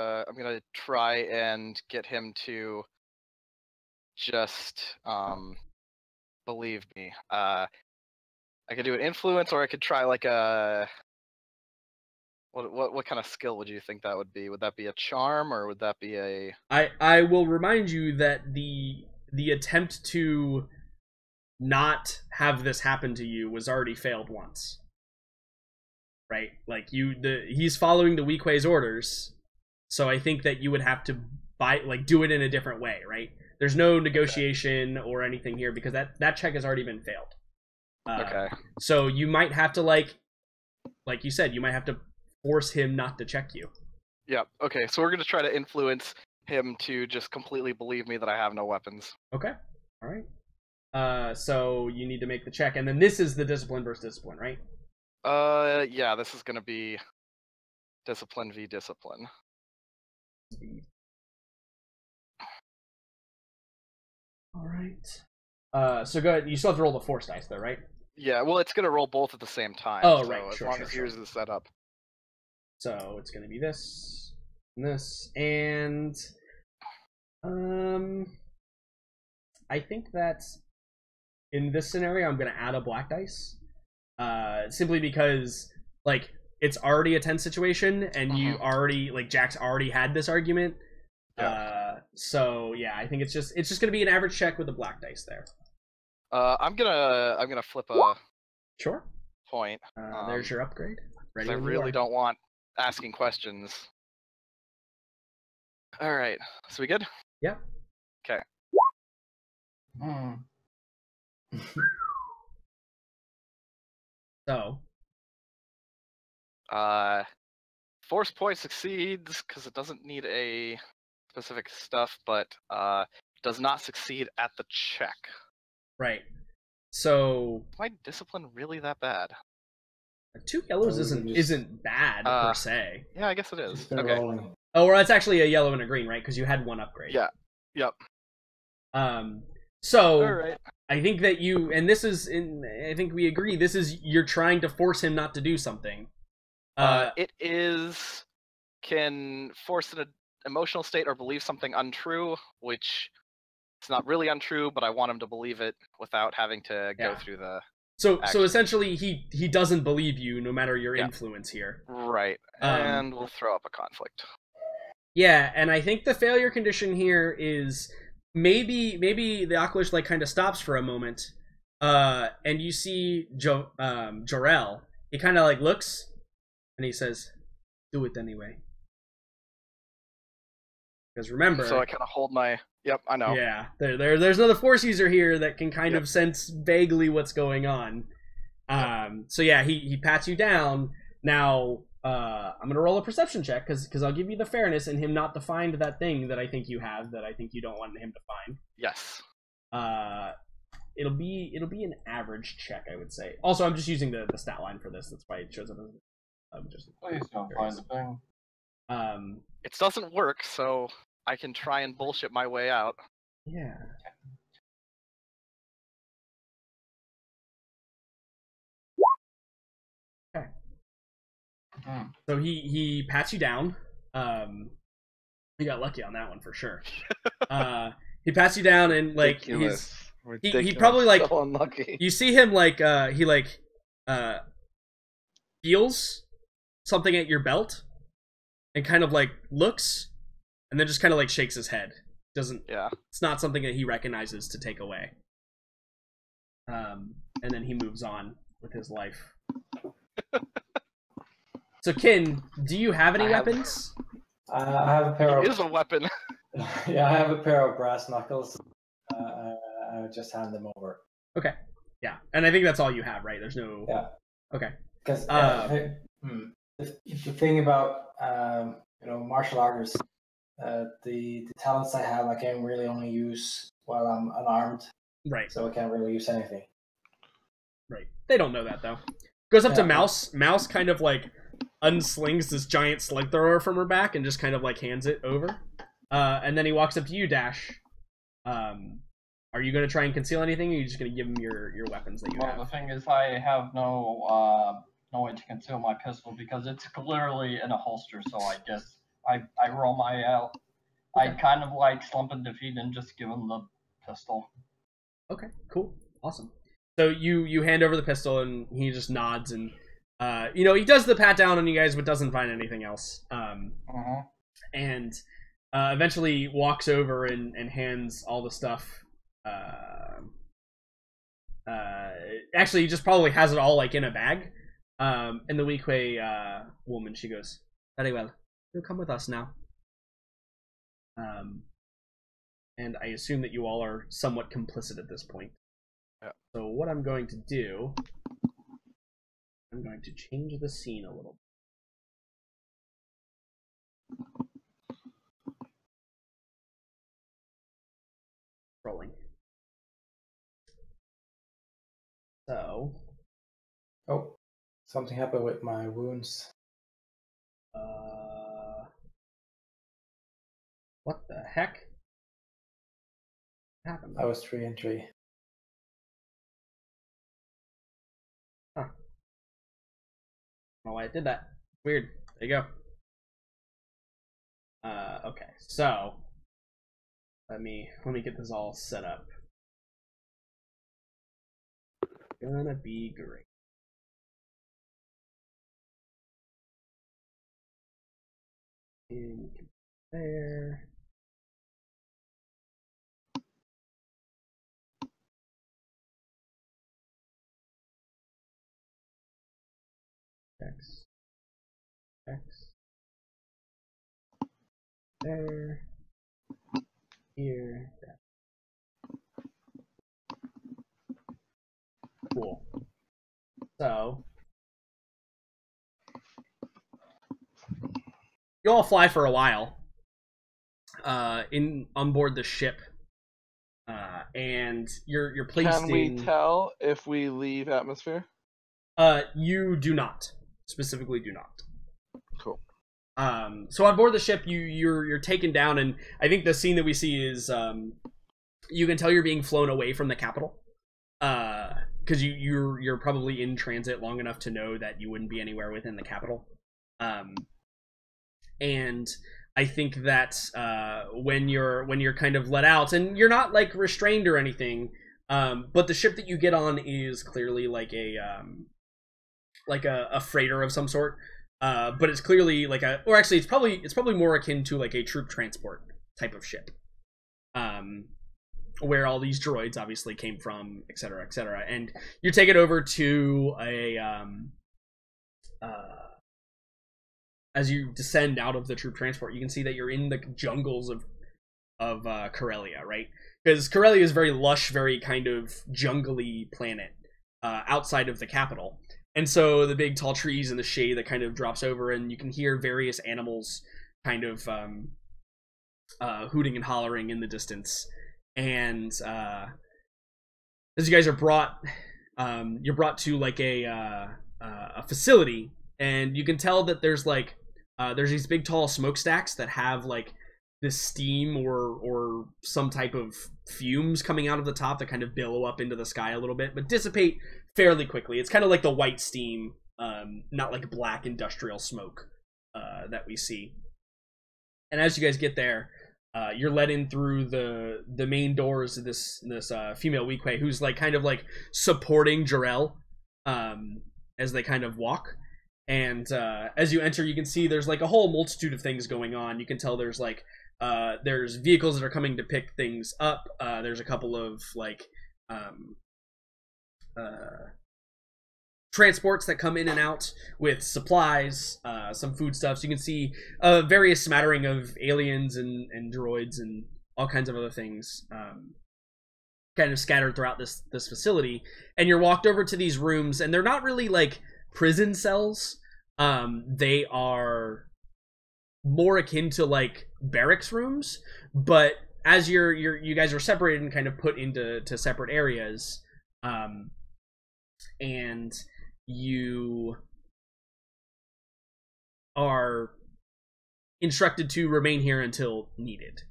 uh, I'm gonna try and get him to just um believe me. Uh, I could do an influence, or I could try like a what what what kind of skill would you think that would be? Would that be a charm, or would that be a I I will remind you that the the attempt to not have this happen to you was already failed once. Right? Like you the he's following the Weequay's orders. So I think that you would have to buy like do it in a different way, right? There's no negotiation or anything here because that that check has already been failed. Uh, okay? So you might have to like like you said, you might have to force him not to check you. Yep. Okay, so we're gonna try to influence him to just completely believe me that I have no weapons. Okay. All right. Uh, so you need to make the check, and then this is the discipline versus discipline, right? Uh, yeah, this is gonna be discipline v discipline. All right. Uh, so go ahead. You still have to roll the force dice, though, right? Yeah, well, it's gonna roll both at the same time. Oh, so right, As sure, long sure, as sure. yours is set up. So it's gonna be this, and this, and um, I think that in this scenario, I'm gonna add a black dice, uh, simply because like it's already a tense situation, and you Mhm. already like Jack's already had this argument. Yeah. Uh, so yeah, I think it's just it's just gonna be an average check with a black dice there. Uh, I'm gonna I'm gonna flip a Sure. point. Uh, there's Um, your upgrade. Ready I when you really don't want asking questions. All right, so we good? Hmm. So Uh, force point succeeds because it doesn't need a specific stuff, but uh, does not succeed at the check. right. So Is my discipline really that bad? two yellows So isn't just- isn't bad Uh, per se. Yeah, I guess it is. Okay. rolling. Oh, well, that's actually a yellow and a green, right? Because you had one upgrade. Yeah. Yep. Um. So All right. I think that you and this is in. I think we agree. This is you're trying to force him not to do something. Uh, Uh. it is can force an emotional state or believe something untrue, which it's not really untrue, but I want him to believe it without having to go Yeah. through the so so essentially, he he doesn't believe you, no matter your Yeah. influence here. right. Um, and we'll throw up a conflict. Yeah, and I think the failure condition here is maybe maybe the Oculus like kind of stops for a moment, uh, and you see jo- um, Jarell. He kind of like looks, and he says, "Do it anyway." Because remember, So I kind of hold my. Yep, I know. yeah, there, there there's another force user here that can kind Yep. of sense vaguely what's going on. Um, so yeah, he he pats you down. Now, uh, I'm gonna roll a perception check because because I'll give you the fairness in him not to find that thing that I think you have that I think you don't want him to find. Yes. Uh, it'll be it'll be an average check, I would say. Also, I'm just using the the stat line for this. That's why it shows up as. I'm just Please don't find the thing. um It doesn't work, so I can try and bullshit my way out. yeah. Hmm. So he he pats you down. Um, he got lucky on that one for sure. uh, he pats you down and like he's he- he probably, like- so unlucky. you see him like uh he like uh feels something at your belt and kind of like looks and then just kind of like shakes his head. Doesn't Yeah. it's not something that he recognizes to take away. Um, and then he moves on with his life. so, Kin, do you have any I have- weapons? Uh, I have a pair It of is a weapon. yeah, I have a pair of brass knuckles. Uh, I, I would just hand them over. Okay, yeah, and I think that's all you have, right? There's no. Yeah. Okay. Because Uh, the, hmm, the, the thing about um, you know martial artists, uh, the the talents I have, I can really only use while I'm unarmed, Right, so I can't really use anything. right. They don't know that though. Goes up to Mouse. Mouse kind of like unslings this giant slug thrower from her back and just kind of like hands it over. Uh, and then he walks up to you, Dash. Um, are you going to try and conceal anything, or are you just going to give him your your weapons that you Well, the thing is, I have no uh, no way to conceal my pistol because it's literally in a holster. So I guess I I roll my out. I kind of like slump in defeat and just give him the pistol. Okay, cool, awesome. So you you hand over the pistol and he just nods and uh, you know he does the pat down on you guys but doesn't find anything else. Um, Uh-huh. and uh, eventually walks over and, and hands all the stuff. Uh, uh, actually, he just probably has it all like in a bag. Um, and the Weequay uh, woman, she goes, "Very well, you'll come with us now." Um, and I assume that you all are somewhat complicit at this point. Yeah. So what I'm going to do, I'm going to change the scene a little. Rolling. So, something happened with my wounds. uh, what the heck happened? I was three and three. I don't know why it did that. Weird. There you go. Uh, okay, so let me let me get this all set up. Gonna be great. And there. X. X. There. Here. Cool. So. You all fly for a while. Uh, in on board the ship. Uh, and you're you're placed Can we in. tell if we leave atmosphere? Uh, you do not specifically do not. Cool. Um, so on board the ship, you you're you're taken down, and I think the scene that we see is um, you can tell you're being flown away from the capital. Uh, because you you're you're probably in transit long enough to know that you wouldn't be anywhere within the capital. Um, and I think that uh, when you're when you're kind of let out, and you're not like restrained or anything, um, but the ship that you get on is clearly like a um, like a, a freighter of some sort. Uh, but it's clearly like a, or actually, it's probably it's probably more akin to like a troop transport type of ship, um, where all these droids obviously came from, et cetera, et cetera. And you're taken over to a, um, uh, as you descend out of the troop transport, you can see that you're in the jungles of of uh, Corellia, right? Because Corellia is a very lush, very kind of jungly planet uh, outside of the capital. And so the big tall trees and the shade that kind of drops over, and you can hear various animals kind of um, uh, hooting and hollering in the distance. And uh, as you guys are brought, um, you're brought to like a uh, uh, a facility, and you can tell that there's like uh, there's these big tall smokestacks that have like this steam or or some type of fumes coming out of the top that kind of billow up into the sky a little bit, but dissipate fairly quickly. It's kind of like the white steam, um, not like black industrial smoke uh, that we see. And as you guys get there, uh, you're led in through the the main doors of this this uh, female Weequay who's like kind of like supporting Jarell um, as they kind of walk. And uh, as you enter, you can see there's like a whole multitude of things going on. You can tell there's like uh, there's vehicles that are coming to pick things up. Uh, there's a couple of like um, uh, transports that come in and out with supplies, uh, some foodstuffs. You can see a various smattering of aliens and, and droids and all kinds of other things um, kind of scattered throughout this this facility. And you're walked over to these rooms, and they're not really like prison cells. Um, they are more akin to like barracks rooms, but as you're you're you guys are separated and kind of put into to separate areas, um, and you are instructed to remain here until needed.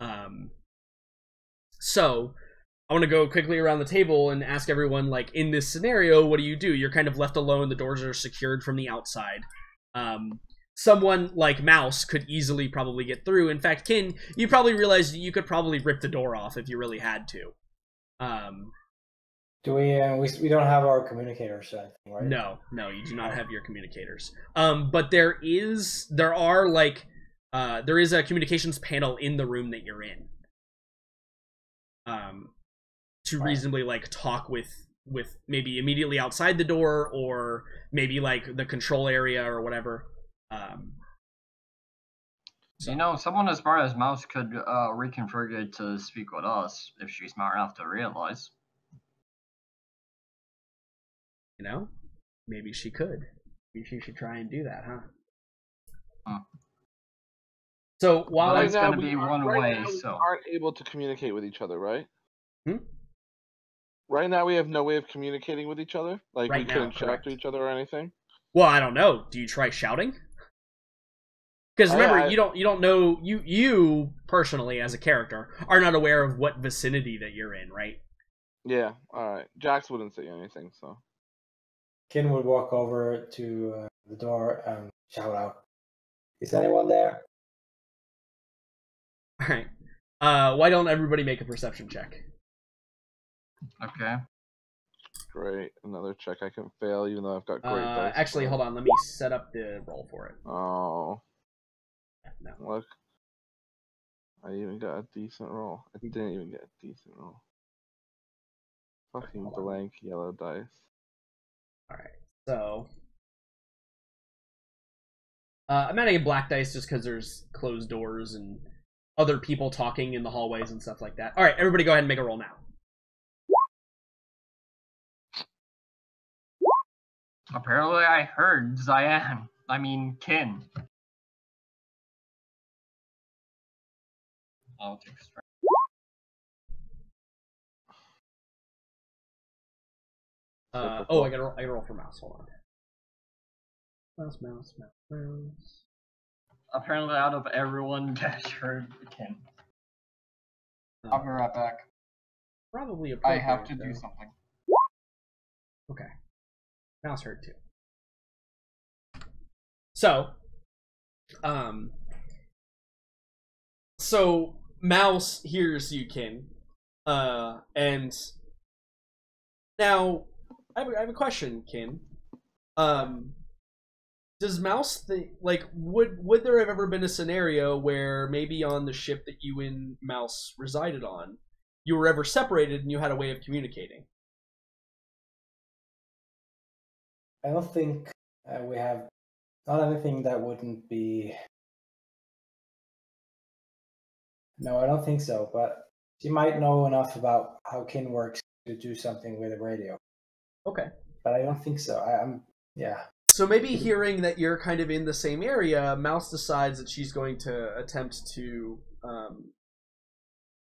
Um, so I want to go quickly around the table and ask everyone, like, in this scenario, what do you do? You're kind of left alone. The doors are secured from the outside. Um, someone like Mouse could easily probably get through. In fact, Kin, you probably realize you could probably rip the door off if you really had to. Um, Do we, uh, we? We don't have our communicators or right? no, no, you do not have your communicators. Um, but there is, there are like, uh, there is a communications panel in the room that you're in. Um, to Right. reasonably like talk with with maybe immediately outside the door or maybe like the control area or whatever. Um, so. You know, someone as smart as Mouse could uh, reconfigure it to speak with us if she's smart enough to realize. you know, maybe she could. Maybe she should try and do that, huh? Huh. So while Well, I it's gonna be one right way, now so- aren't able to communicate with each other, right? Hmm? Right now, we have no way of communicating with each other. Like Right we now, couldn't shout to each other or anything. Well, I don't know. Do you try shouting? Because I- remember, I- you don't you don't know you you personally as a character are not aware of what vicinity that you're in, right? Yeah. All right. Jax wouldn't say anything, so Kin would walk over to uh, the door and shout out, "Is anyone there?" All right. Uh, why don't everybody make a perception check? Okay. great. Another check I can fail, even though I've got great Uh, dice. actually, hold on. Let me set up the roll for it. Oh, No. look. I even got a decent roll. I didn't even get a decent roll. Fucking hold on. blank yellow dice. All right. So. Uh, I'm adding a black dice just because there's closed doors and other people talking in the hallways and stuff like that. All right, everybody, go ahead and make a roll now. Apparently, I heard Cyan. I mean, Kin. I'll take strength. Uh, oh, I gotta roll, I gotta roll for mouse. Hold on. Mouse, mouse, mouse, mouse. Apparently, out of everyone, Dash heard Kin. I'll be right back. Probably I appropriate. have to do something. Okay. Mouse heard too. So, um, so Mouse hears you, Kin, uh, and now I have, a, I have a question, Kin. Um, does Mouse think like would would there have ever been a scenario where maybe on the ship that you and Mouse resided on, you were ever separated and you had a way of communicating? I don't think uh, we have not anything that wouldn't be. No, I don't think so. But she might know enough about how Kin works to do something with a radio. Okay. But I don't think so. I, I'm yeah. So maybe hearing that you're kind of in the same area, Mouse decides that she's going to attempt to um,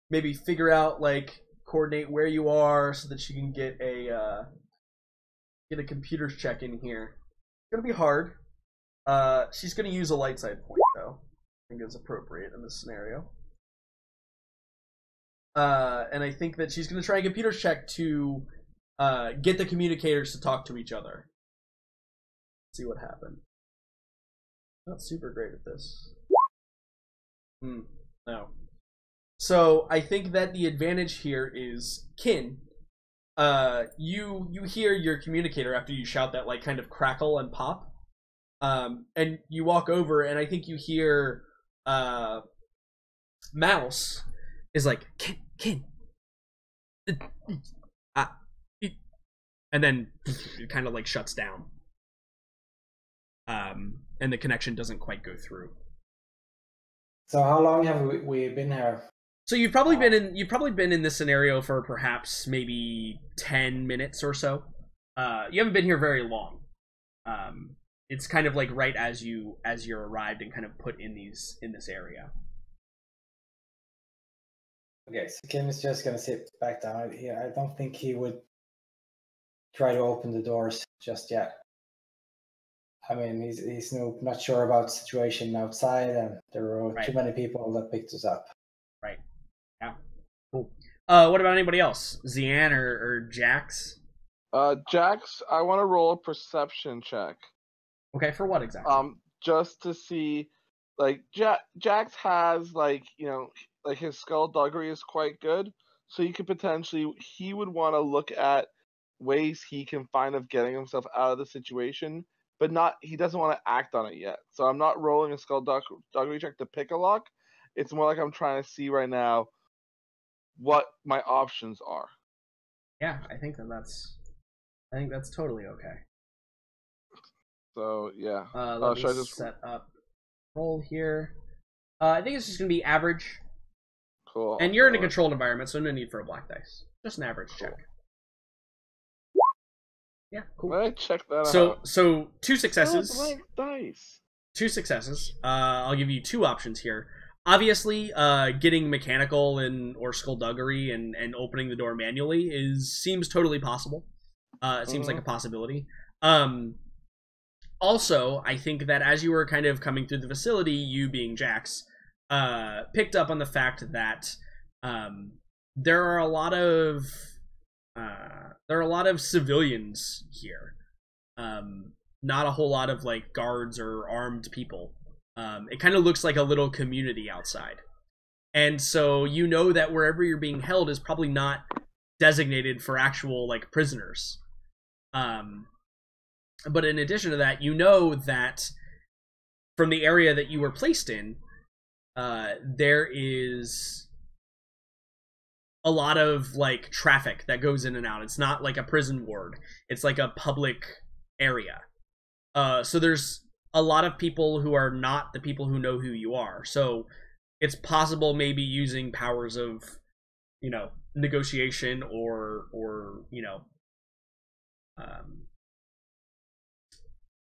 maybe figure out like coordinate where you are so that she can get a uh, get a computer's check in here. It's gonna be hard. Uh, she's gonna use a light side point though. I think is appropriate in this scenario. Uh, and I think that she's gonna try a computer's check to uh, get the communicators to talk to each other see what happened. Not super great at this. Hmm. No. So I think that the advantage here is kin. Uh, you you hear your communicator after you shout that like kind of crackle and pop, um, and you walk over and I think you hear uh, mouse is like kin kin, ah, and then it kind of like shuts down um, and the connection doesn't quite go through. So how long have we been here? So you've probably been in you've probably been in this scenario for perhaps maybe ten minutes or so. Uh, you haven't been here very long. Um, it's kind of like right as you as you're arrived and kind of put in these in this area. Okay, so Kin is just gonna sit back down. Yeah, I don't think he would try to open the doors just yet. I mean, he's he's no, not sure about the situation outside, and there were Right. too many people that picked us up. Uh, what about anybody else? Zian or, or Jax? Uh, Jax, I want to roll a perception check. Okay, for what exactly? Um, just to see, like ja- Jax has like you know like his skullduggery is quite good, so you could potentially he would want to look at ways he can find of getting himself out of the situation, but not he doesn't want to act on it yet. So I'm not rolling a skullduggery check to pick a lock. It's more like I'm trying to see right now what my options are. Yeah, I think that that's. I think that's totally okay. So yeah. Uh, let should I me just- set up roll here. Uh, I think it's just gonna be average, Cool. and you're in a controlled environment, so no need for a black dice. Just an average check. Yeah, cool. Let me check that So, out. so two Oh, successes. blank dice. two successes. Uh, I'll give you two options here. Obviously, uh, getting mechanical and or skullduggery and and opening the door manually is seems totally possible. Uh, it seems like a possibility. Um, also, I think that as you were kind of coming through the facility, you being Jax, uh, picked up on the fact that um, there are a lot of uh, there are a lot of civilians here. Um, not a whole lot of like guards or armed people. Um, it kind of looks like a little community outside. And so you know that wherever you're being held is probably not designated for actual like prisoners. Um, but in addition to that, you know that from the area that you were placed in, uh, there is a lot of like traffic that goes in and out. It's not like a prison ward. It's like a public area. Uh, so there's a lot of people who are not the people who know who you are. So it's possible maybe using powers of, you know, negotiation or or you know, um,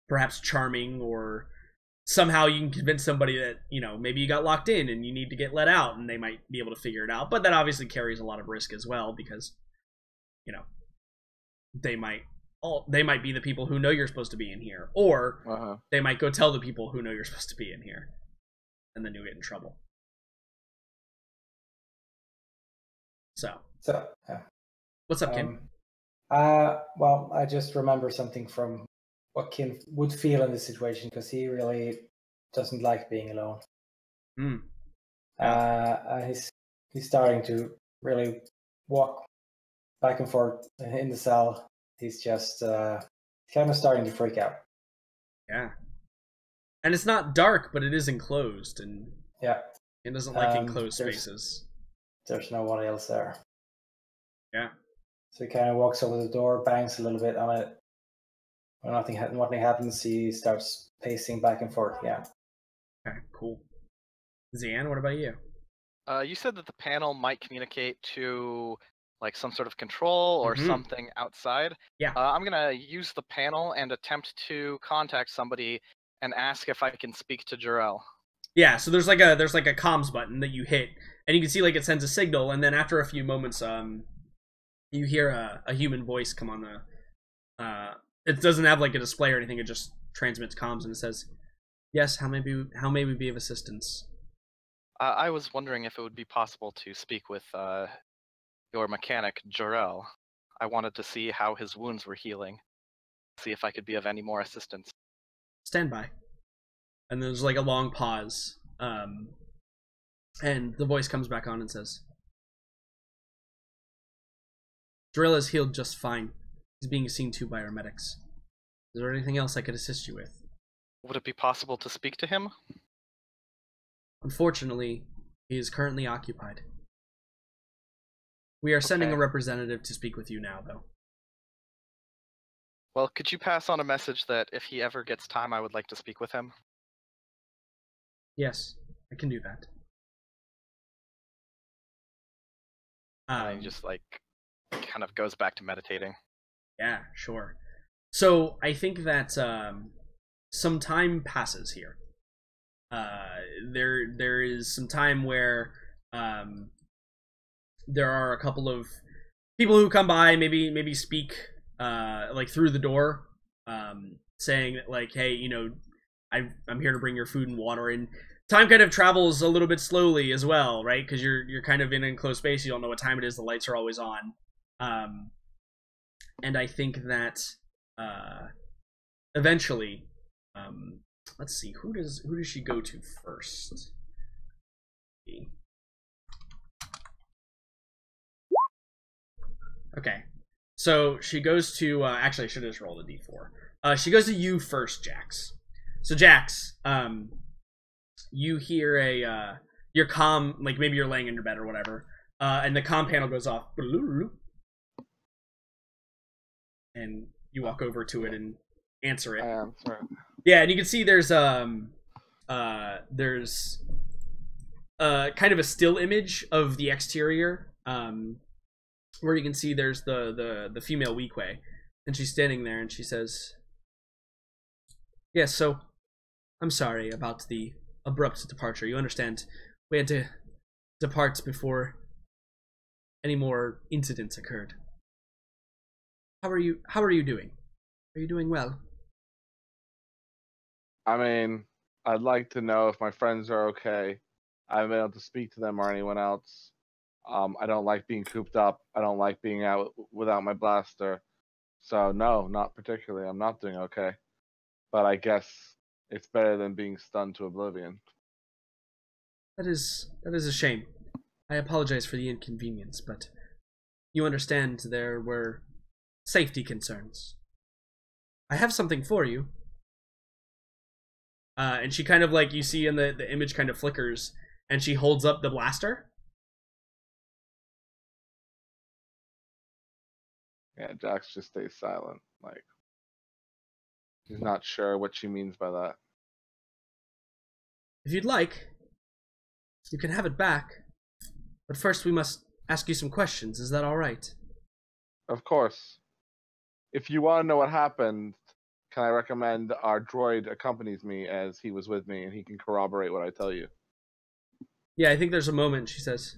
perhaps charming or somehow you can convince somebody that you know maybe you got locked in and you need to get let out and they might be able to figure it out but that obviously carries a lot of risk as well because you know they might all they might be the people who know you're supposed to be in here or Uh-huh. they might go tell the people who know you're supposed to be in here and then you'll get in trouble so So, yeah. what's up kin Um, uh, well, I just remember something from what Kin would feel in this situation because he really doesn't like being alone. Hmm. Uh, uh, he's he's starting to really walk back and forth in the cell. He's just uh, kind of starting to freak out. yeah and it's not dark but it is enclosed and Yeah, it doesn't like Um, enclosed there's- spaces there's no one else there. Yeah. So he kind of walks over the door, bangs a little bit on it. When nothing, ha- nothing happens, he starts pacing back and forth. Yeah. okay cool Zian, what about you Uh, you said that the panel might communicate to like some sort of control or Mhm. something outside. Yeah. Uh, I'm gonna use the panel and attempt to contact somebody and ask if I can speak to Jarell. Yeah, so there's like a there's like a comms button that you hit, and you can see like it sends a signal, and then after a few moments, um, you hear a, a human voice come on the. Uh, it doesn't have like a display or anything; it just transmits comms and it says, "Yes, how may be how may we be of assistance?" Uh, I was wondering if it would be possible to speak with uh, your mechanic, Jarell. I wanted to see how his wounds were healing, see if I could be of any more assistance. Stand by. And there's like a long pause, um, and the voice comes back on and says, "Drill is healed just fine. He's being seen to by our medics. Is there anything else I could assist you with?" Would it be possible to speak to him? Unfortunately, he is currently occupied. We are sending a representative to speak with you now, though. Well, could you pass on a message that if he ever gets time, I would like to speak with him? Yes, I can do that. And Um, he just like kind of goes back to meditating. Yeah, sure. So I think that um, some time passes here. Uh, there, there is some time where um, there are a couple of people who come by, maybe, maybe speak uh, like through the door, um, saying like, hey, you know, I, I'm here to bring your food and water. And time kind of travels a little bit slowly as well, right? Because you're you're kind of in an enclosed space. You don't know what time it is. The lights are always on. Um, and I think that uh, eventually um, let's see who does who does she go to first? Okay, so she goes to. Uh, actually, I should have just rolled a d4. Uh, she goes to you first, Jax. So Jax, um, you hear a uh, you're calm, like maybe you're laying in your bed or whatever, uh, and the comm panel goes off, and you walk over to it and answer it. I am sorry. Yeah, and you can see there's um uh there's uh kind of a still image of the exterior um where you can see there's the the the female Weequay and she's standing there and she says Yes, so I'm sorry about the abrupt departure. You understand we had to depart before any more incidents occurred. How are you how are you doing? Are you doing well? I mean, I'd like to know if my friends are okay. I haven't been able to speak to them or anyone else. Um, I don't like being cooped up. I don't like being out without my blaster. So no, not particularly. I'm not doing okay. But I guess it's better than being stunned to oblivion. That is that is a shame. I apologize for the inconvenience, but you understand there were safety concerns. I have something for you. Uh, and she kind of like you see in the the image kind of flickers, and she holds up the blaster. Yeah, Jax just stays silent. Like he's not sure what she means by that. If you'd like, you can have it back. But first, we must ask you some questions. Is that all right? Of course. If you want to know what happened, can I recommend our droid accompanies me as he was with me and he can corroborate what I tell you? Yeah, I think there's a moment she says,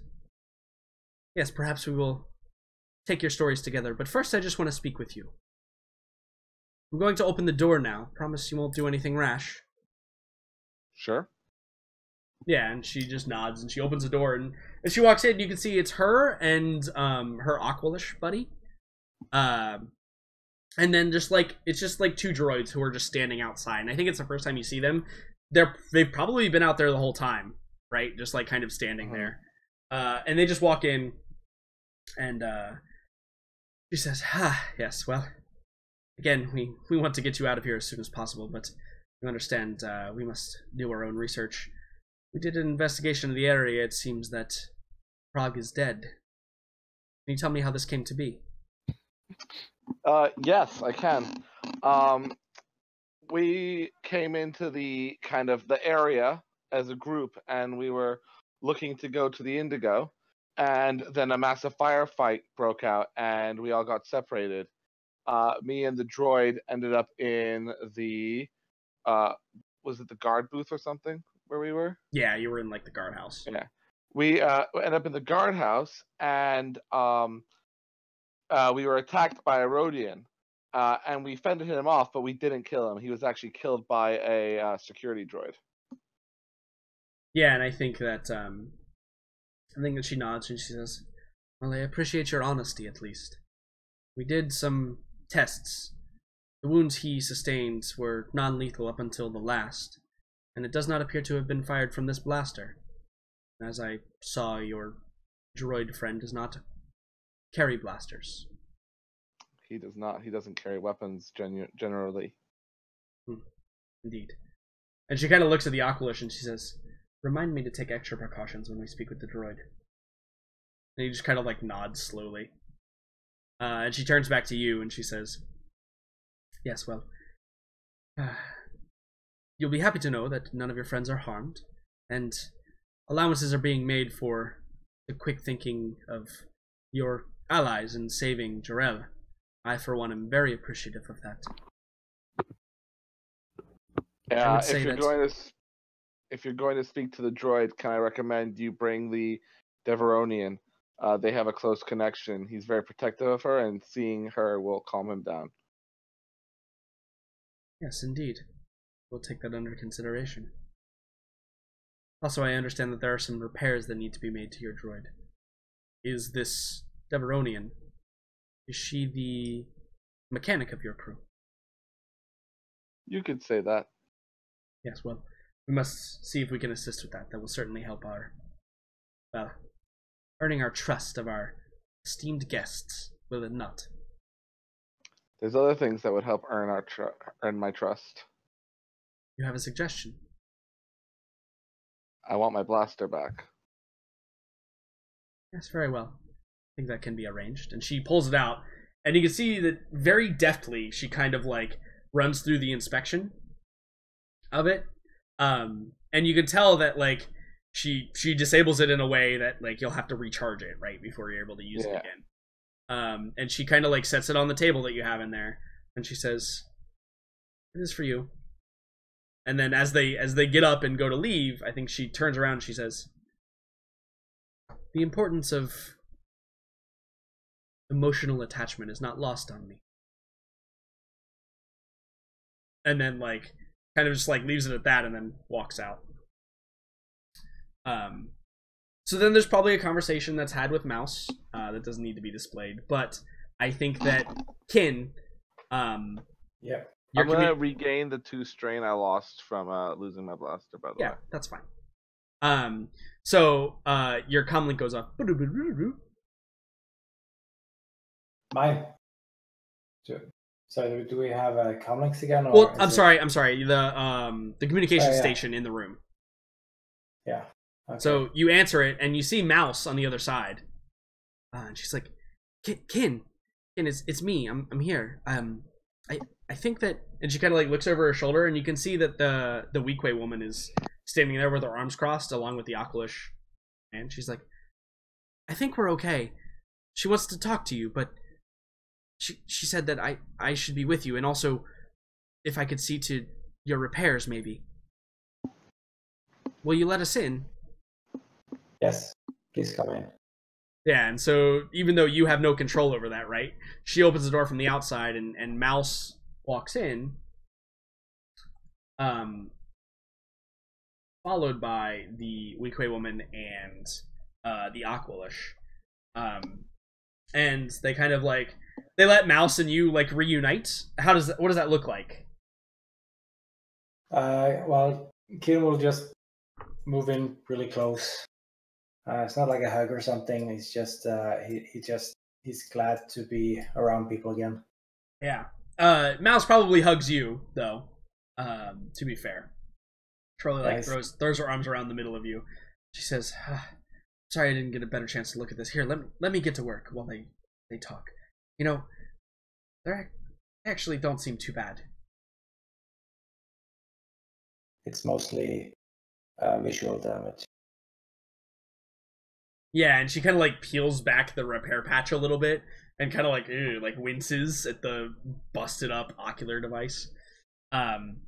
Yes, perhaps we will take your stories together, but first I just want to speak with you. I'm going to open the door now. Promise you won't do anything rash. Sure. Yeah, and she just nods and she opens the door and as she walks in, you can see it's her and um her Aqualish buddy. Um and then just like it's just like two droids who are just standing outside. And I think it's the first time you see them. They're they've probably been out there the whole time, right? Just like kind of standing Mhm. there. Uh and they just walk in and uh she says, "Ah, yes, well, again, we we want to get you out of here as soon as possible, but you understand uh we must do our own research. We did an investigation of the area. It seems that Prague is dead. Can you tell me how this came to be? Uh, yes, I can. Um, we came into the kind of the area as a group, and we were looking to go to the Indigo, and then a massive firefight broke out, and we all got separated. Uh, me and the droid ended up in the, uh, was it the guard booth or something where we were? Yeah, you were in like the guardhouse. Yeah. we uh, ended up in the guardhouse and um, uh, we were attacked by a Rodian. Uh, and we fended him off, but we didn't kill him. He was actually killed by a uh, security droid. Yeah, and I think that um, I think that she nods and she says, "Well, I appreciate your honesty at least. We did some tests. The wounds he sustained were non-lethal up until the last, and it does not appear to have been fired from this blaster. As I saw, your droid friend does not carry blasters." He does not. He doesn't carry weapons genu- generally. Hmm. Indeed. And she kind of looks at the Aqualish and she says, Remind me to take extra precautions when we speak with the droid. And he just kind of like nods slowly. Uh, and she turns back to you and she says, Yes, well, you'll be happy to know that none of your friends are harmed, and allowances are being made for the quick thinking of your allies in saving Jarell. I, for one, am very appreciative of that. Yeah, if you're that- going to s- if you're going to speak to the droid, can I recommend you bring the Devaronian? Uh, they have a close connection. He's very protective of her, and seeing her will calm him down. Yes, indeed. We'll take that under consideration. Also, I understand that there are some repairs that need to be made to your droid. Is this Devaronian? Is she the mechanic of your crew? You could say that. Yes, well, we must see if we can assist with that. That will certainly help our, well, earning our trust of our esteemed guests, will it not? There's other things that would help earn our tr- earn my trust. You have a suggestion? I want my blaster back. Yes, very well. I think that can be arranged. And she pulls it out, and you can see that very deftly she kind of like runs through the inspection of it. Um, and you can tell that like she she disables it in a way that like you'll have to recharge it right before you're able to use it again. Um, and she kind of like sets it on the table that you have in there, and she says, "It is for you." And then as they as they get up and go to leave, I think she turns around and she says, "The importance of emotional attachment is not lost on me." And then like kind of just like leaves it at that and then walks out. Um so then there's probably a conversation that's had with Mouse uh, that doesn't need to be displayed, but I think that Kin, um, Yeah. your I'm gonna commu- regain the two strain I lost from uh, losing my blaster. By the yeah, way. Yeah, that's fine. Um, so uh, your comlink goes off. Mine. So, do we have uh, comlinks again? Or Well, I'm it- sorry, I'm sorry. The um the communication Oh, yeah. station in the room. Yeah. Okay. So you answer it, and you see Mouse on the other side, uh, and she's like, "Kin, Kin, Kin, it's it's me. I'm I'm here. Um, I I think that." And she kind of like looks over her shoulder, and you can see that the the Weequay woman is standing there with her arms crossed, along with the Aqualish, and she's like, "I think we're okay. She wants to talk to you, but she she said that I I should be with you, and also if I could see to your repairs, maybe. Will you let us in?" yes, please come in. Yeah, and so even though you have no control over that, right? She opens the door from the outside and, and Mouse walks in. Um followed by the Weequay woman and uh the Aqualish. Um and they kind of like they let Mouse and you like reunite. How does that what does that look like? Uh, well, Kieran will just move in really close. Uh, it's not like a hug or something. It's just uh, he he just he's glad to be around people again. Yeah. Uh Mouse probably hugs you, though. Um, to be fair. Trolley like Nice. throws throws her arms around the middle of you. She says, "Ah, "Sorry, I didn't get a better chance to look at this. Here, let me let me get to work while they they talk. You know, they are actually don't seem too bad. It's mostly uh, visual damage. Yeah, and she kind of like peels back the repair patch a little bit and kind of like ew, like winces at the busted up ocular device. Um,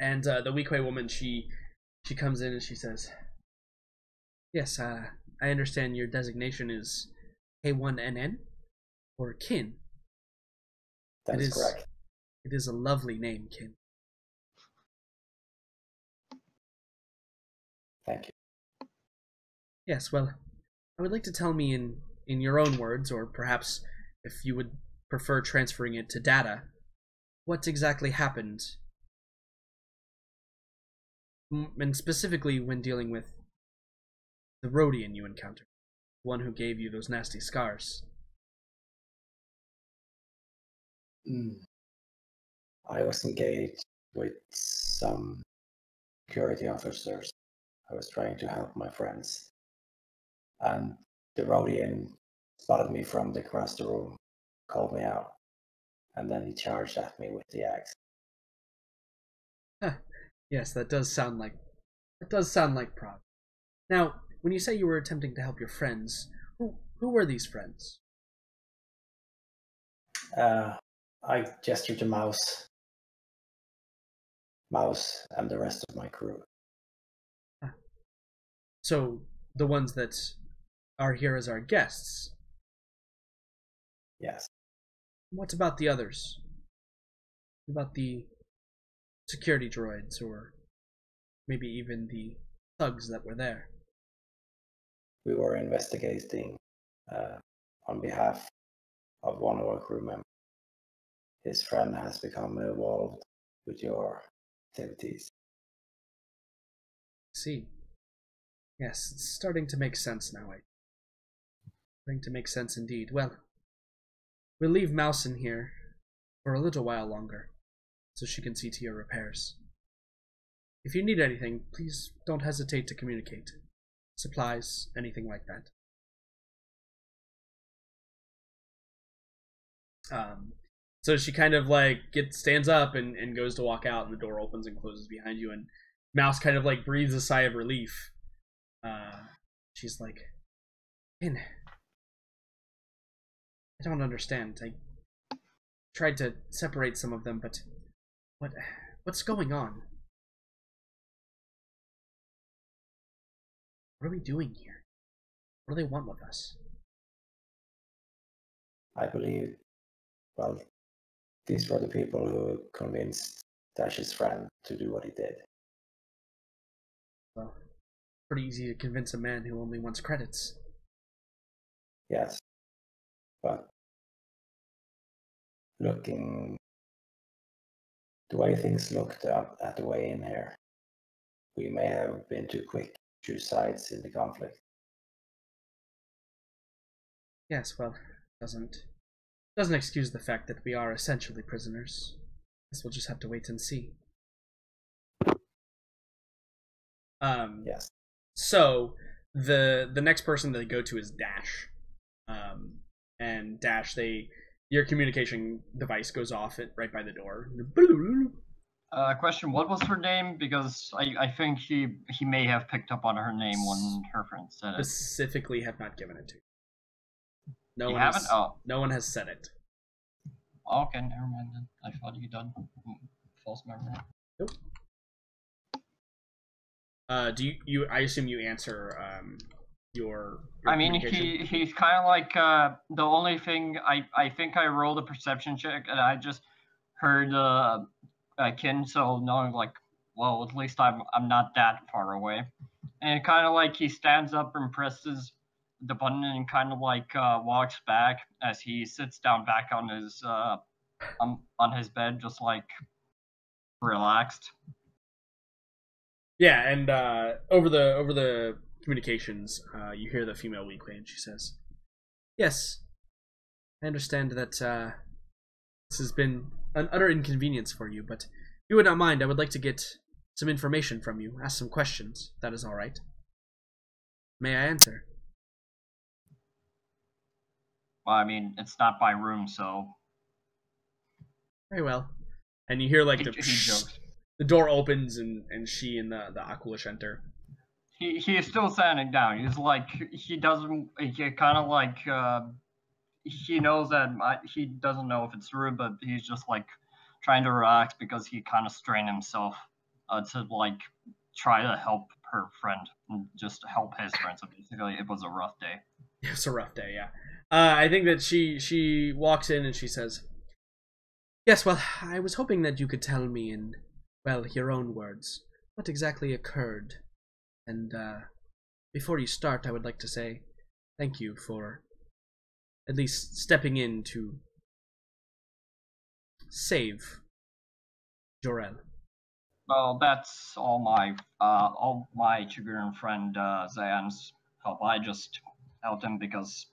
and uh, the Weequay woman she she comes in and she says, "Yes, uh, I understand your designation is K1NN or Kin. That is is- correct. It is a lovely name, Kin. Thank you. Yes, well, I would like to tell me in in your own words, or perhaps if you would prefer transferring it to data, what exactly happened, and specifically when dealing with the Rodian you encountered, the one who gave you those nasty scars. Mm. I was engaged with some security officers. I was trying to help my friends. And the Rodian spotted me from the across the room, called me out, and then he charged at me with the axe. Yes, that does sound like that does sound like Prague. Now, when you say you were attempting to help your friends, who who were these friends? Uh, I gestured to Mouse. Mouse and the rest of my crew. So the ones that are here as our guests. Yes. What about the others? What about the security droids, or maybe even the thugs that were there? We were investigating uh, on behalf of one of our crew members. His friend has become involved with your activities. See. Yes, it's starting to make sense now. I starting to make sense indeed. Well, we'll leave Mouse in here for a little while longer, so she can see to your repairs. If you need anything, please don't hesitate to communicate. Supplies, anything like that. Um, so she kind of like gets stands up and, and goes to walk out, and the door opens and closes behind you, and Mouse kind of like breathes a sigh of relief. Uh, she's like, "In, I don't understand. I tried to separate some of them, but what what's going on? What are we doing here? What do they want with us? I believe, well, these were the people who convinced Dash's friend to do what he did. Well, pretty easy to convince a man who only wants credits. Yes. But looking the way things looked at, at the way in here, we may have been too quick to choose sides in the conflict. Yes, well, doesn't doesn't excuse the fact that we are essentially prisoners. Guess we'll just have to wait and see. Um, Yes. So the the next person that they go to is Dash, um, and Dash they your communication device goes off it right by the door. Uh, question: What was her name? Because I, I think he he may have picked up on her name when her friend said it. Specifically, have not given it to you. No You one haven't? has, Oh, no one has said it. okay, never mind then. I thought you done. False memory. Nope. Uh, do you you? I assume you answer um your. your I mean, he he's kind of like uh, the only thing I I think I rolled a perception check and I just heard uh, uh Kin, so knowing like, well, at least I'm I'm not that far away, and kind of like he stands up and presses the button kind of like uh, walks back as he sits down back on his uh um, on his bed, just like relaxed. Yeah, and uh, over the over the communications, uh, you hear the female Weequay, and she says, "Yes, I understand that uh, this has been an utter inconvenience for you, but if you would not mind, I would like to get some information from you, ask some questions. That is all right. May I answer?" Well, I mean, it's not by room, so Very well. And you hear like the he jokes. the door opens, and and she and the the Aqualish enter. he he is still standing down. He's like he doesn't. He kind of like uh, he knows that I, he doesn't know if it's rude, but he's just like trying to relax because he kind of strained himself uh, to like try to help her friend and just help his friend. So basically, it was a rough day. It's a rough day, yeah. Uh, I think that she she walks in and she says, "Yes, well, I was hoping that you could tell me in well your own words what exactly occurred, and uh, before you start, I would like to say thank you for at least stepping in to save Jarell." Well, that's all my uh, all my Chagrian friend uh, Zayan's help. I just helped him because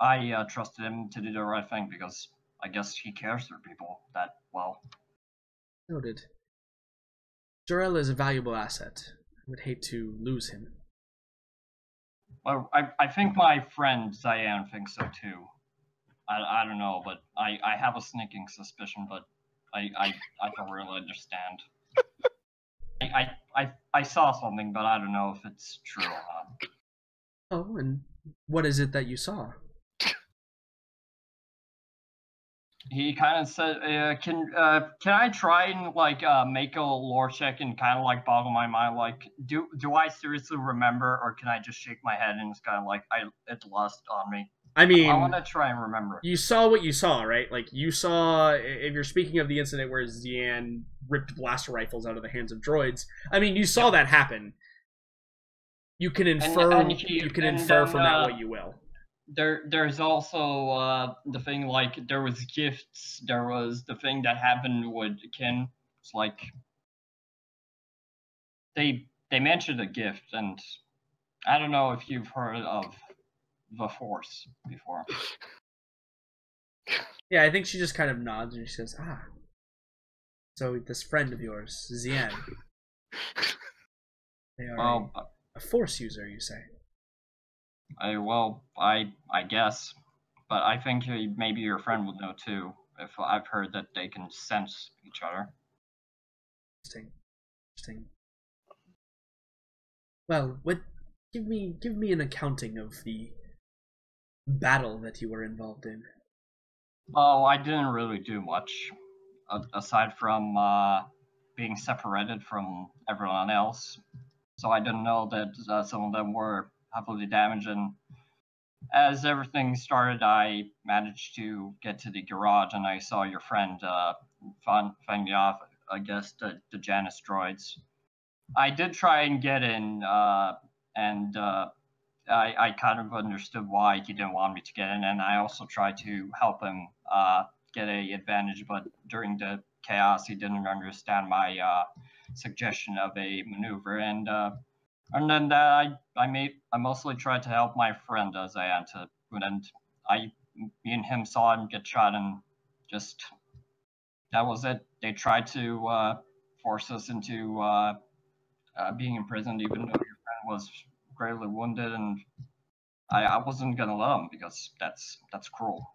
I uh, trusted him to do the right thing because I guess he cares for people that well. Noted. Jarell is a valuable asset. I would hate to lose him. Well, I, I think my friend Zayan thinks so too. I, I don't know, but I, I have a sneaking suspicion, but I, I, I don't really understand. I, I, I, I saw something, but I don't know if it's true or not. Oh, and what is it that you saw? He kind of said, uh, "Can uh, can I try and like uh, make a lore check and kind of like boggle my mind? Like, do do I seriously remember, or can I just shake my head and it's kind of like I it's lost on me? I mean, I want to try and remember. you saw what you saw, right? Like you saw. If you're speaking of the incident where Zian ripped blaster rifles out of the hands of droids, I mean, you saw that happen. You can infer. and he- you can infer then, from that uh, what you will. There, there's also uh, the thing like there was gifts. There was the thing that happened with Kin It's like they they mentioned a gift, and I don't know if you've heard of the Force before. Yeah, I think she just kind of nods and she says, "Ah, so this friend of yours, zian they are Well, a, a force user, you say? I well, I I guess, but I think maybe your friend would know too. If I've heard that they can sense each other. Interesting, interesting. Well, what? Give me, give me an accounting of the battle that you were involved in. Oh, I didn't really do much, a- aside from uh, being separated from everyone else. So I didn't know that uh, some of them were heavily damaged. And as everything started, I managed to get to the garage, and I saw your friend uh, me off against the, the Janus droids. I did try and get in, uh, and uh, I, I kind of understood why he didn't want me to get in, and I also tried to help him uh, get a advantage, but during the chaos, he didn't understand my uh, suggestion of a maneuver, and uh, and then that I I made I mostly tried to help my friend as I to, and I me and him saw him get shot, and just that was it. They tried to uh, force us into uh, uh, being imprisoned, even though your friend was gravely wounded, and I, I wasn't gonna let him because that's that's cruel.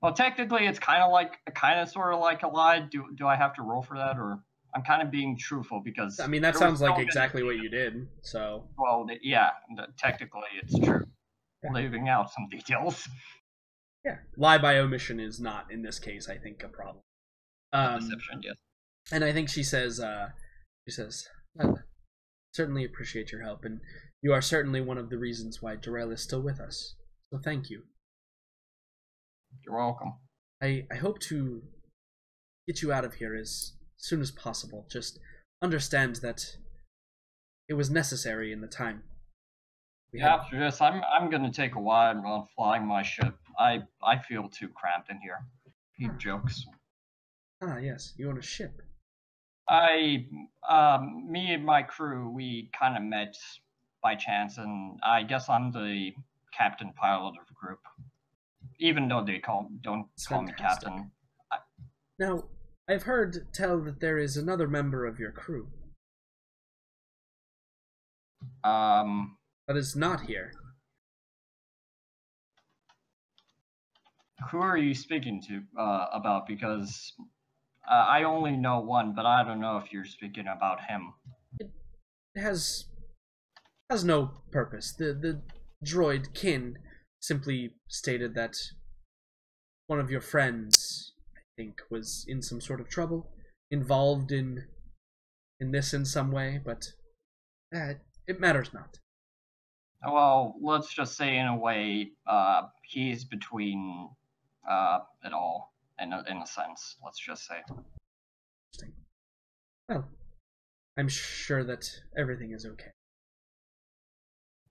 Well, technically, it's kind of like kind of sort of like a lie. Do do I have to roll for that, or I'm kind of being truthful because I mean, that sounds like exactly what you did. So, Well, yeah, technically it's true. Leaving out some details. yeah, lie by omission is not in this case, I think, a problem. Um, Deception, yes. and I think she says, uh, she says, well, certainly appreciate your help, and you are certainly one of the reasons why Jarell is still with us. So thank you. You're welcome. I, I hope to get you out of here as soon as possible. Just understand that it was necessary in the time. We had- After this, I'm I'm gonna take a while on flying my ship. I I feel too cramped in here. He jokes. Ah, yes, you own a ship. I, um, me and my crew, we kind of met by chance, and I guess I'm the captain pilot of the group. Even though they call don't It's call me fantastic. captain. Now, I've heard tell that there is another member of your crew Um, that is not here. who are you speaking to uh, about? Because uh, I only know one, but I don't know if you're speaking about him. It has has no purpose. The the droid kin simply stated that one of your friends, think, was in some sort of trouble, involved in in this in some way, but uh, it matters not. Well, let's just say in a way, uh, he's between uh, it all, in a, in a sense. Let's just say. Interesting. Well, I'm sure that everything is okay.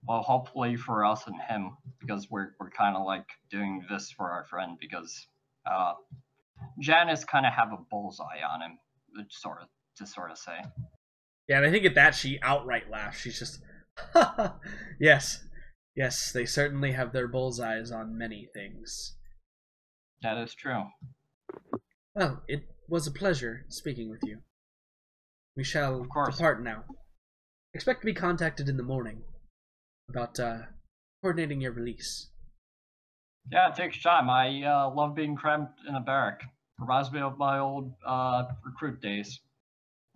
Well, hopefully for us and him, because we're we're kind of like doing this for our friend, because uh, Janice kind of have a bullseye on him, sort of to sort of say. Yeah, and I think at that she outright laughs. She's just, yes, yes, they certainly have their bullseyes on many things. That is true. Well, it was a pleasure speaking with you. We shall depart now. Expect to be contacted in the morning about uh, coordinating your release. Yeah, it takes time. I uh, love being cramped in a barrack. Reminds me of my old uh, recruit days.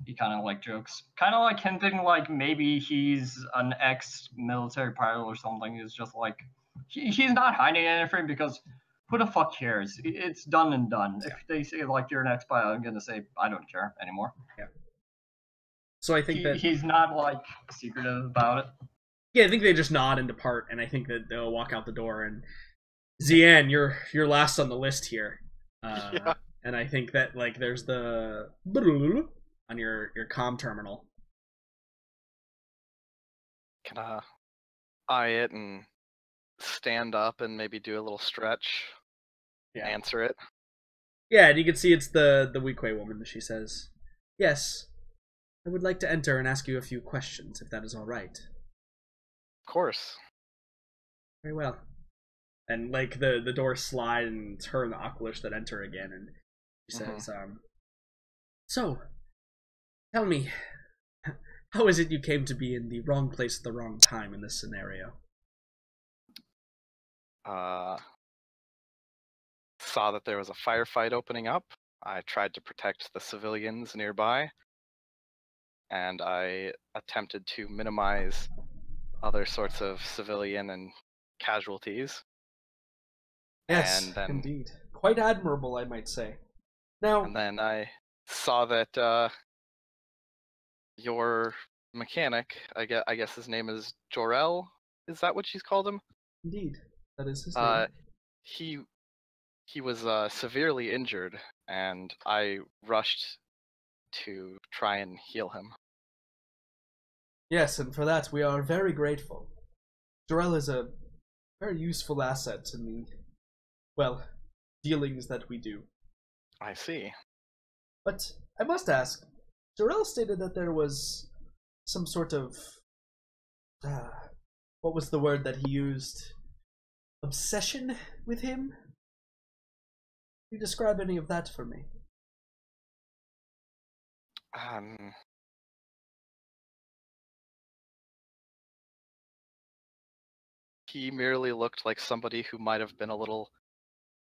He kind of like jokes, kind of like hinting like maybe he's an ex-military pilot or something. He's just like he, he's not hiding anything because who the fuck cares? It's done and done. If they say like you're an ex-pilot, I'm gonna say I don't care anymore. Yeah. So I think He, that he's not like secretive about it. yeah, I think they just nod and depart, and I think that they'll walk out the door. And Zian, you're you're last on the list here, uh, Yeah. And I think that like there's the on your your com terminal. Can I eye it and stand up and maybe do a little stretch? Yeah. Answer it. Yeah, and you can see it's the the Weequay woman. She says, "Yes, I would like to enter and ask you a few questions, if that is all right. Of course. Very well. And like the the doors slide, and it's her and the Aqualish that enter again, and she Mhm. says, um, "So, tell me, how is it you came to be in the wrong place at the wrong time in this scenario?" Uh, saw that there was a firefight opening up. I tried to protect the civilians nearby, and I attempted to minimize other sorts of civilian and casualties. Yes, And then- indeed, quite admirable, I might say. Now, And then I saw that uh, your mechanic, I guess, I guess his name is Jarell. Is that what she's called him? indeed, that is his name. Uh, he he was uh, severely injured, and I rushed to try and heal him. Yes, and for that we are very grateful. Jarell is a very useful asset in the, well, dealings that we do. I see. But I must ask, Jarell stated that there was some sort of, uh, what was the word that he used? Obsession with him? Can you describe any of that for me? Um, he merely looked like somebody who might have been a little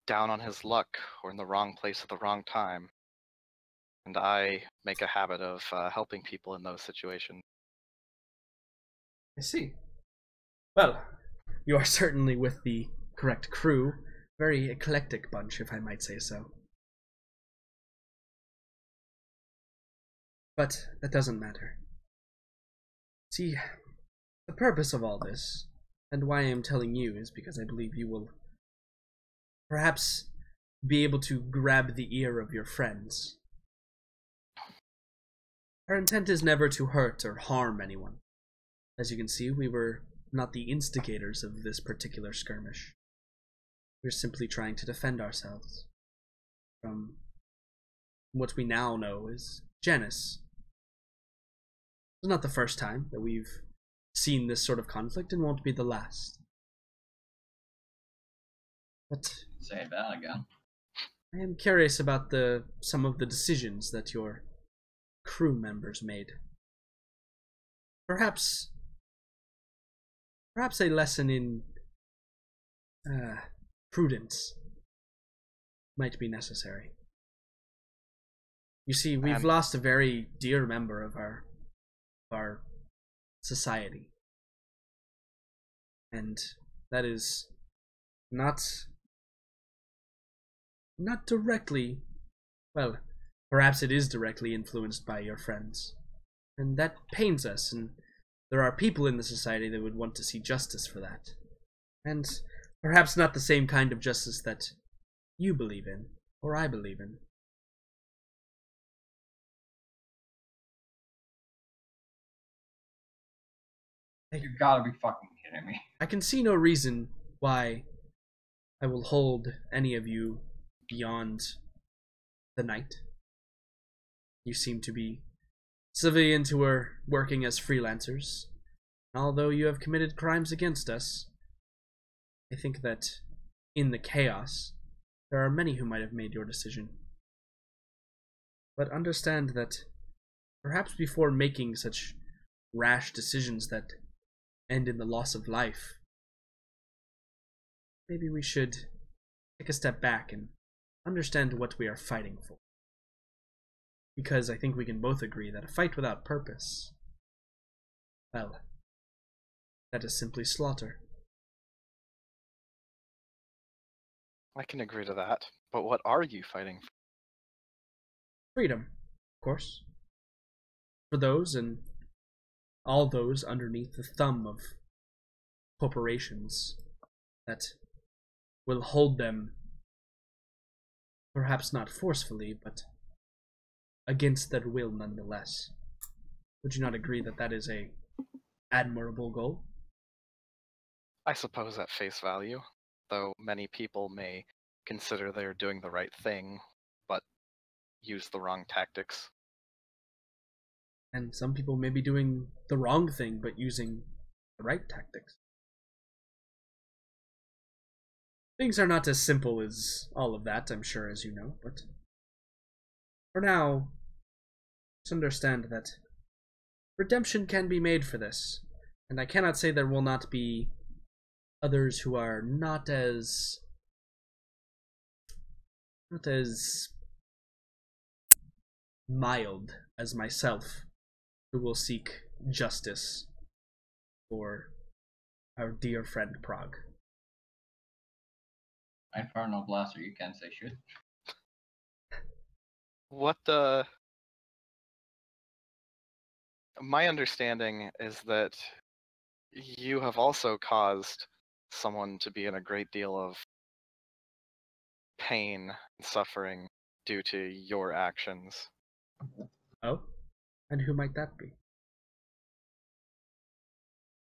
down on his luck or in the wrong place at the wrong time. And I make a habit of uh, helping people in those situations. I see. Well, you are certainly with the correct crew. Very eclectic bunch, if I might say so. But that doesn't matter. See, the purpose of all this, and why I am telling you, is because I believe you will perhaps be able to grab the ear of your friends. Our intent is never to hurt or harm anyone. As you can see, we were not the instigators of this particular skirmish. We're simply trying to defend ourselves from what we now know is Janus. It's not the first time that we've seen this sort of conflict and won't be the last. But Say that again. I am curious about the some of the decisions that your crew members made. Perhaps perhaps a lesson in uh, prudence might be necessary. You see, we've And- lost a very dear member of our of our society. And that is not not directly well, perhaps it is directly influenced by your friends. And that pains us, and there are people in the society that would want to see justice for that. And perhaps not the same kind of justice that you believe in, or I believe in. You gotta be fucking kidding me. I can see no reason why I will hold any of you beyond the night. You seem to be civilians who are working as freelancers. Although you have committed crimes against us, I think that in the chaos, there are many who might have made your decision. But understand that perhaps before making such rash decisions that end in the loss of life, maybe we should take a step back and understand what we are fighting for. Because I think we can both agree that a fight without purpose, well, that is simply slaughter. I can agree to that. But what are you fighting for? Freedom, of course. For those and all those underneath the thumb of corporations that will hold them, perhaps not forcefully, but against their will nonetheless. Would you not agree that that is a admirable goal? I suppose at face value, though many people may consider they're doing the right thing, but use the wrong tactics. And some people may be doing the wrong thing, but using the right tactics. Things are not as simple as all of that, I'm sure, as you know, but for now, just understand that redemption can be made for this, and I cannot say there will not be others who are not as not as mild as myself who will seek justice for our dear friend Prague. Inferno Blaster, you can't say shit. What the? My understanding is that you have also caused someone to be in a great deal of pain and suffering due to your actions. Oh? And who might that be?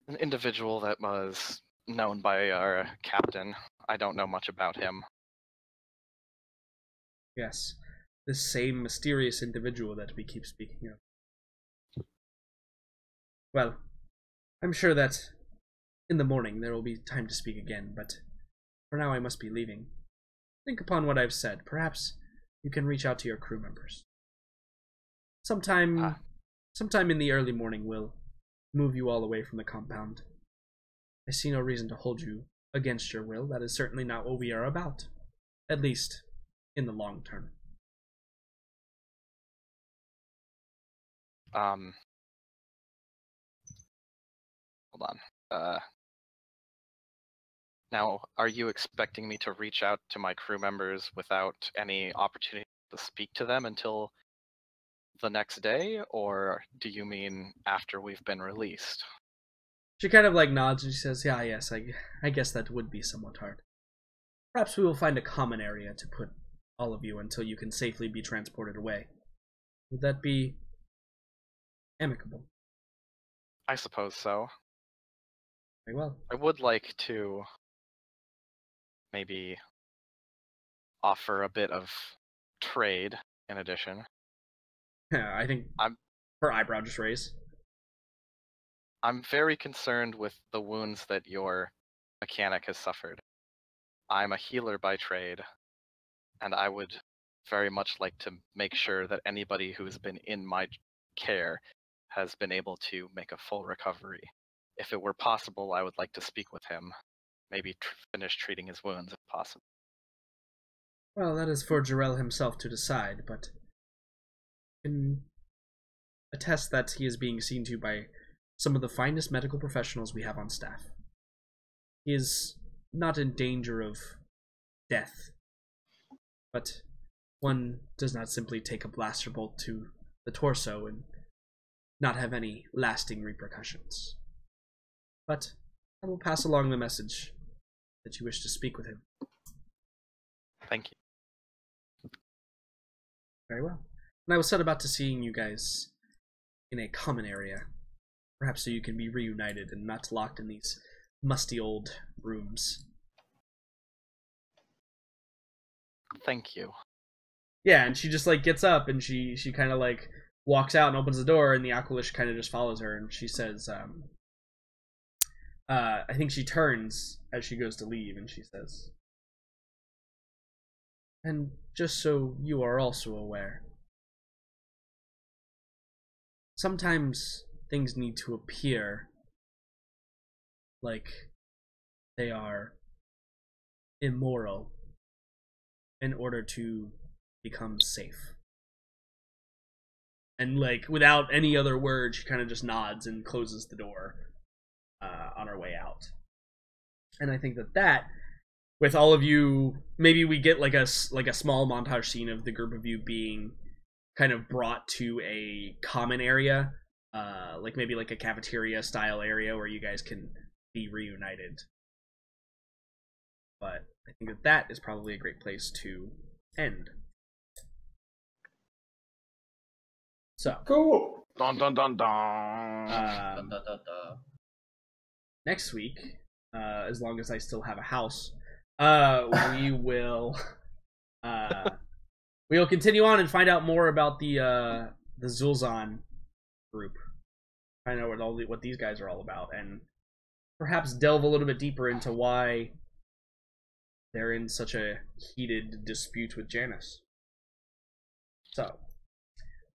An individual that was known by our captain. I don't know much about him. Yes, this same mysterious individual that we keep speaking of. Well, I'm sure that in the morning there will be time to speak again, but for now I must be leaving. Think upon what I've said. Perhaps you can reach out to your crew members. Sometime, Ah. sometime in the early morning, we'll move you all away from the compound. I see no reason to hold you against your will. That is certainly not what we are about, at least in the long term. Um. Hold on. Uh. Now, are you expecting me to reach out to my crew members without any opportunity to speak to them until the next day, or do you mean after we've been released? She kind of like nods and she says, "Yeah, yes, I, I guess that would be somewhat hard. Perhaps we will find a common area to put all of you until you can safely be transported away. Would that be amicable? I suppose so. Very well. I would like to maybe offer a bit of trade in addition. Yeah, I think I'm- her eyebrow just raised. I'm very concerned with the wounds that your mechanic has suffered. I'm a healer by trade, and I would very much like to make sure that anybody who's been in my care has been able to make a full recovery. If it were possible, I would like to speak with him, maybe tr- finish treating his wounds if possible. Well, that is for Jarell himself to decide, but can attest that he is being seen to by some of the finest medical professionals we have on staff. He is not in danger of death, but one does not simply take a blaster bolt to the torso and not have any lasting repercussions. But I will pass along the message that you wish to speak with him. Thank you. Very well. And I was set about to seeing you guys in a common area. Perhaps so you can be reunited and not locked in these musty old rooms. Thank you. Yeah, and she just like gets up and she she kind of like walks out and opens the door and the Aqualish kind of just follows her and she says um uh I think she turns as she goes to leave and she says and just so you are also aware sometimes things need to appear like they are immoral in order to become safe. And like without any other word, she kind of just nods and closes the door uh, on her way out. And I think that that, with all of you, maybe we get like a like a small montage scene of the group of you being kind of brought to a common area, uh, like maybe like a cafeteria style area where you guys can be reunited. But I think that that is probably a great place to end. So, Cool. Dun dun dun dun. Da, um, da, da, da. next week, uh, as long as I still have a house, uh, we will uh, we will continue on and find out more about the uh, the Zulzan group. I know what all the, what these guys are all about, and perhaps delve a little bit deeper into why they're in such a heated dispute with Janice. So,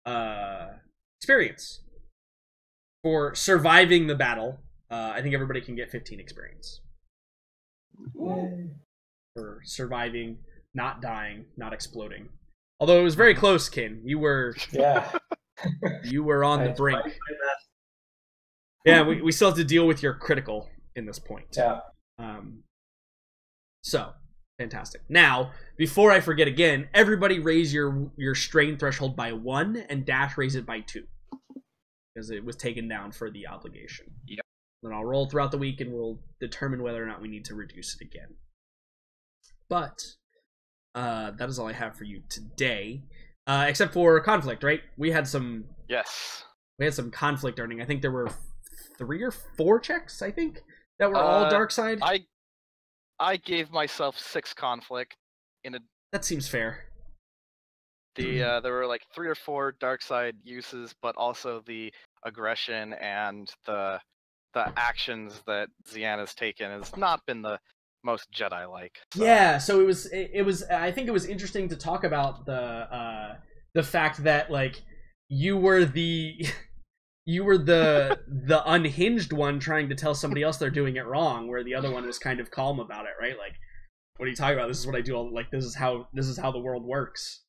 uh, experience for surviving the battle. Uh, I think everybody can get 15 experience Yay. for surviving, not dying, not exploding. Although it was very close, Kin. You were Yeah. you were on the brink. Yeah, we, we still have to deal with your critical in this point. Yeah. Um, so fantastic. Now, before I forget again, everybody raise your your strain threshold by one, and Dash raise it by two, because it was taken down for the obligation. Yep. Then I'll roll throughout the week, and we'll determine whether or not we need to reduce it again. But uh, that is all I have for you today, uh, except for conflict. Right? We had some Yes. we had some conflict earning. I think there were three or four checks. I think that were all Uh, dark side. I I gave myself six conflict. In a That seems fair. the uh, there were like three or four dark side uses, but also the aggression and the the actions that Zian has taken has not been the most Jedi like. Yeah, so it was it, it was I think it was interesting to talk about the uh the fact that like you were the you were the the unhinged one trying to tell somebody else they're doing it wrong where the other one was kind of calm about it, right? Like what are you talking about? This is what I do all like this is how this is how the world works.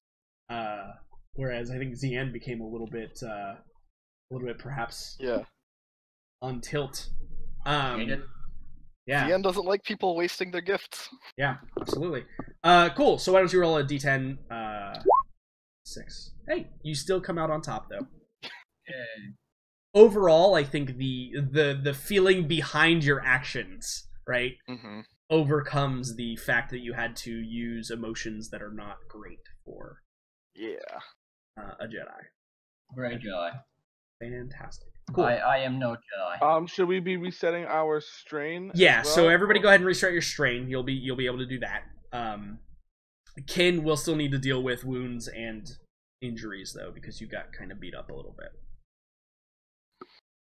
Uh whereas I think Zien became a little bit uh a little bit perhaps Yeah. on tilt. Um it. Yeah. Zian doesn't like people wasting their gifts. Yeah, absolutely. Uh, cool. So why don't you roll a d10? Uh, six. Hey, you still come out on top though. Yay. Overall, I think the the the feeling behind your actions, right, hmm overcomes the fact that you had to use emotions that are not great for Yeah. uh, a Jedi. Great Jedi. Fantastic. Cool. I, I am no Jedi. Um, should we be resetting our strain? as yeah. So everybody, go ahead and restart your strain. You'll be you'll be able to do that. Um, Kin will still need to deal with wounds and injuries though, because you got kind of beat up a little bit.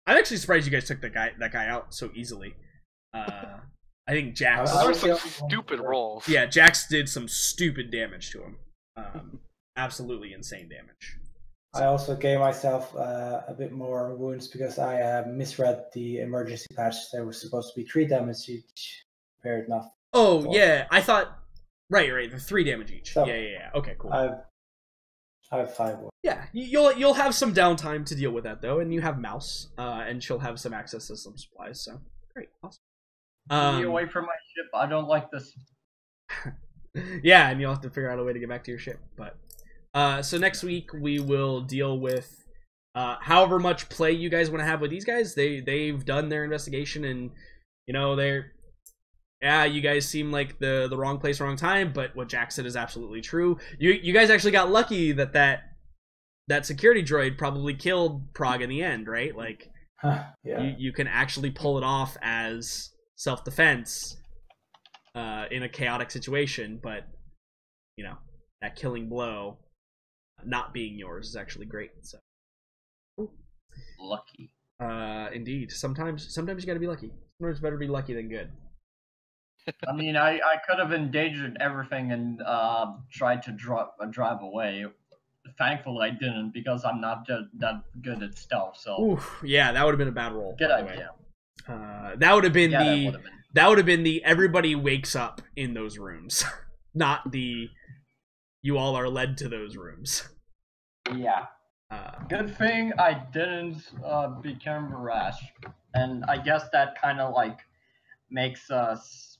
I'm actually surprised you guys took that guy that guy out so easily. Uh, I think Jax. Those are some the only one stupid rolls. Yeah, Jax did some stupid damage to him. Um, absolutely insane damage. I also gave myself uh, a bit more wounds because I uh, misread the emergency patch. There was supposed to be three damage each. Fair enough. Oh Four. yeah, I thought. Right, right. The three damage each. So- yeah, yeah, yeah. Okay, cool. I have, I have five wounds. Yeah, you'll you'll have some downtime to deal with that though, and you have Mouse, uh, and she'll have some access to some supplies. So great, awesome. Get Um, away from my ship. I don't like this. yeah, and you'll have to figure out a way to get back to your ship. But uh, so next week we will deal with uh, however much play you guys want to have with these guys. They they've done their investigation, and you know they're yeah, you guys seem like the the wrong place, wrong time. But what Jack said is absolutely true. You you guys actually got lucky that that that security droid probably killed Prague in the end, right? Like Huh, yeah. you, you can actually pull it off as self defense uh, in a chaotic situation, but you know that killing blow not being yours is actually great. So, Lucky. uh, indeed, sometimes sometimes you got to be lucky. Sometimes better be lucky than good. I mean, I, I could have endangered everything and uh, tried to drop, uh, drive away. Thankfully, I didn't because I'm not ju- that good at stealth. So Oof, yeah, that would have been a bad roll. good by the way. idea. Uh, that would have been Yeah, that the would have been. that would have been the everybody wakes up in those rooms, not the you all are led to those rooms. Yeah. Uh, Good thing I didn't uh, become rash, and I guess that kind of like makes us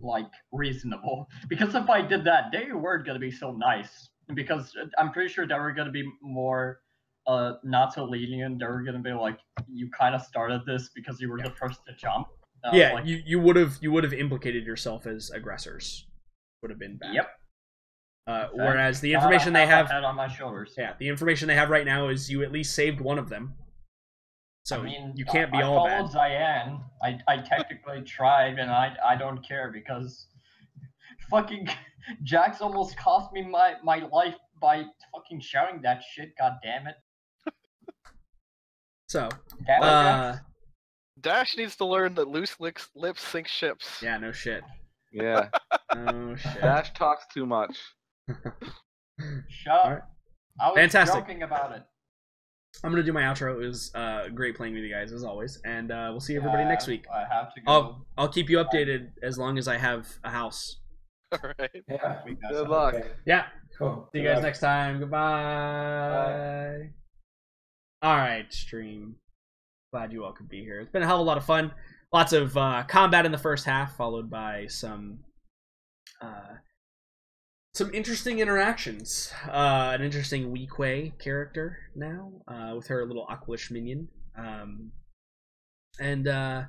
like reasonable. Because if I did that, they weren't gonna be so nice. Because I'm pretty sure they were gonna be more uh not so lenient. They were gonna be like, you kind of started this because you were the first to jump. Uh, yeah, like, you you would have you would have implicated yourself as aggressors. Would have been bad. Yep. Uh, Fact. whereas the information they have, head on my shoulders. yeah, the information they have right now is you at least saved one of them. So I mean, you can't be I, all I bad. followed Cyan. I, I technically tried, and I I don't care because fucking Jax almost cost me my, my life by fucking shouting that shit. God damn it! So, uh, Dash needs to learn that loose lips, lips sink ships. yeah, no shit. Yeah, No shit. Dash talks too much. Shut up. Alright. I was Fantastic. joking about it. I'm gonna do my outro. It was uh, great playing with you guys as always, and uh, we'll see everybody next Uh, week. I have to go. I'll I'll keep you updated as long as I have a house. All right. Yeah. Good luck. Okay. Yeah. Cool. See you guys luck. next time. Goodbye. Bye. All right, stream. Glad you all could be here. It's been a hell of a lot of fun. Lots of uh, combat in the first half, followed by some uh, some interesting interactions. Uh, an interesting Weequay character now uh, with her little Aqualish minion, um, and uh,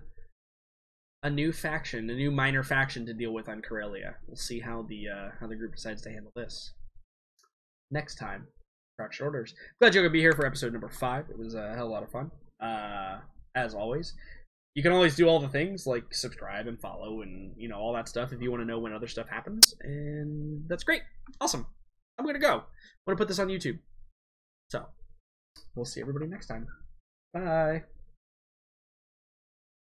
a new faction, a new minor faction to deal with on Corellia. We'll see how the uh, how the group decides to handle this next time. Fractured Orders. Glad you're gonna be here for episode number five. It was a hell of a lot of fun. Uh, as always, you can always do all the things like subscribe and follow and you know all that stuff if you want to know when other stuff happens, and that's great. Awesome. I'm gonna go. I'm gonna put this on YouTube. So we'll see everybody next time. Bye.